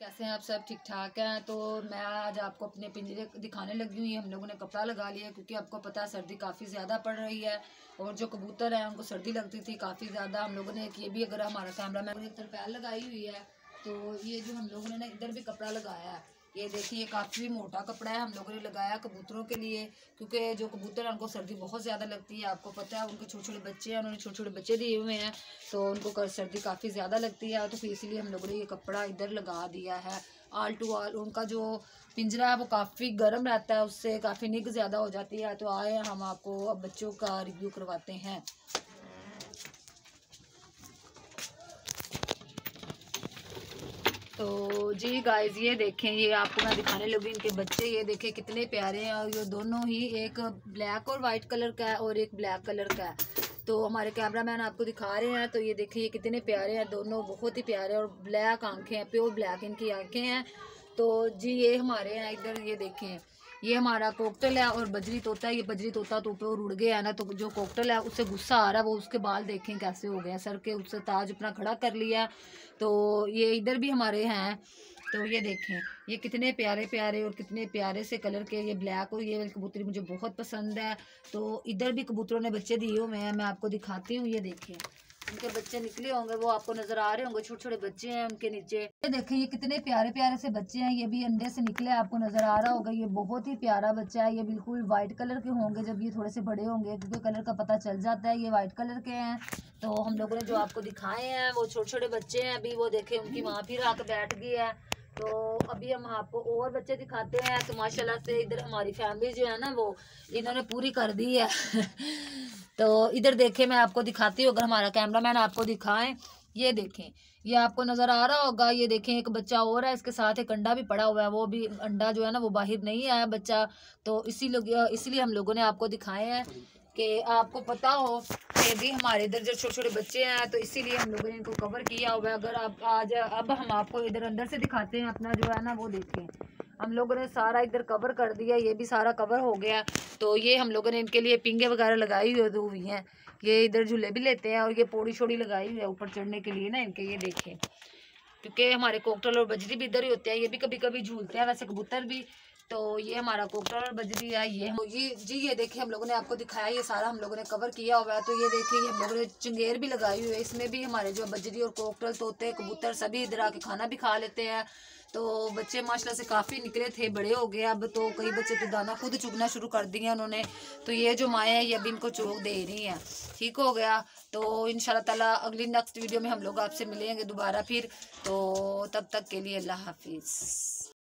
कैसे हैं आप सब? ठीक ठाक हैं? तो मैं आज आपको अपने पिंजरे दिखाने लगी हुई हम लोगों ने कपड़ा लगा लिया क्योंकि आपको पता है सर्दी काफ़ी ज़्यादा पड़ रही है और जो कबूतर हैं, उनको सर्दी लगती थी काफ़ी ज़्यादा। हम लोगों ने ये भी, अगर हमारा कैमरा मैन तरफ़ लगाई हुई है तो ये जो हम लोगों ना, इधर भी कपड़ा लगाया है। ये देखिए काफ़ी मोटा कपड़ा है, हम लोगों ने लगाया कबूतरों के लिए, क्योंकि जो कबूतर है, उनको सर्दी बहुत ज़्यादा लगती है। आपको पता है, उनके छोटे छोटे बच्चे हैं, उन्होंने छोटे छोटे बच्चे दिए हुए हैं तो उनको सर्दी काफ़ी ज़्यादा लगती है तो फिर इसीलिए हम लोगों ने ये कपड़ा इधर लगा दिया है। आल टू आल, उनका जो पिंजरा है, वो काफ़ी गर्म रहता है, उससे काफ़ी निग ज़्यादा हो जाती है तो आए, हम आपको बच्चों का रिव्यू करवाते हैं। तो जी गाइस ये देखें, ये आपको मैं दिखाने लगी इनके बच्चे, ये देखें कितने प्यारे हैं, और ये दोनों ही एक ब्लैक और वाइट कलर का है और एक ब्लैक कलर का है। तो हमारे कैमरा मैन आपको दिखा रहे हैं तो ये देखिए ये कितने प्यारे हैं, दोनों बहुत ही प्यारे और ब्लैक आँखें हैं प्योर ब्लैक इनकी आँखें हैं। तो जी, ये हमारे हैं, इधर ये देखें। ये हमारा कोकटल है और बजरी तोता है, ये बजरी तोता तो और उड़ गया है ना तो जो कोकटल है, उससे गुस्सा आ रहा है, वो उसके बाल देखें कैसे हो गए सर के उससे ताज अपना खड़ा कर लिया तो ये इधर भी हमारे हैं तो ये देखें, ये कितने प्यारे प्यारे और कितने प्यारे से कलर के ये ब्लैक और ये कबूतरी मुझे बहुत पसंद है। तो इधर भी कबूतरों ने बच्चे दिए हुए हैं, मैं आपको दिखाती हूँ, ये देखें। उनके बच्चे निकले होंगे, वो आपको नज़र आ रहे होंगे छोटे छोटे बच्चे हैं उनके नीचे। ये देखें ये कितने प्यारे प्यारे से बच्चे हैं, ये भी अंडे से निकले, आपको नज़र आ रहा होगा, ये बहुत ही प्यारा बच्चा है, ये बिल्कुल व्हाइट कलर के होंगे, जब ये थोड़े से बड़े होंगे, क्योंकि कलर का पता चल जाता है, ये व्हाइट कलर के हैं। तो हम लोगों ने जो आपको दिखाए हैं, वो छोटे छोटे बच्चे हैं, अभी वो देखे, उनकी माँ फिर आकर बैठ गई है। तो अभी हम आपको और बच्चे दिखाते हैं तो माशाल्लाह से इधर हमारी फैमिली जो है ना, वो इन्होंने पूरी कर दी है। तो इधर देखे, मैं आपको दिखाती हूँ, अगर हमारा कैमरा मैन आपको दिखाएँ, ये देखें, ये आपको नज़र आ रहा होगा, ये देखें, एक बच्चा और है, इसके साथ एक अंडा भी पड़ा हुआ है, वो भी अंडा जो है ना, वो बाहर नहीं आया बच्चा तो इसी लोग, इसलिए हम लोगों ने आपको दिखाए हैं। कि आपको पता हो कि भी हमारे इधर जो छोटे छोटे बच्चे हैं तो इसीलिए हम लोगों ने इनको कवर किया हुआ है। अगर आप आज, अब हम आपको इधर अंदर से दिखाते हैं, अपना जो है ना, वो देखें हम लोगों ने सारा इधर कवर कर दिया, ये भी सारा कवर हो गया। तो ये हम लोगों ने इनके लिए पिंगे वगैरह लगाई हुई हैं। ये इधर झूले भी लेते हैं और ये पौड़ी छोड़ी लगाई हुई है ऊपर चढ़ने के लिए ना इनके, ये देखें क्योंकि हमारे कोकटल और बजरी भी इधर ही होते हैं, ये भी कभी कभी झूलते हैं, वैसे कबूतर भी। तो ये हमारा कोकटल बजरी है ये ये जी, ये देखिए, हम लोगों ने आपको दिखाया, ये सारा हम लोगों ने कवर किया हुआ है। तो ये देखिए हम लोगों ने चंगेर भी लगाई हुई है। इसमें भी हमारे जो बजरी और कोकटल, तोते, कबूतर सभी इधर आके खाना भी खा लेते हैं। तो बच्चे माशाल्लाह से काफ़ी निकले थे, बड़े हो गए। अब तो कई बच्चे तो दाना खुद चुगना शुरू कर दिए उन्होंने। तो ये जो माए हैं, ये अभी इनको चुग दे रही हैं। ठीक हो गया। तो इन ताला अगली नेक्स्ट वीडियो में हम लोग आपसे मिलेंगे दोबारा फिर। तो तब तक के लिए अल्लाह हाफिज़।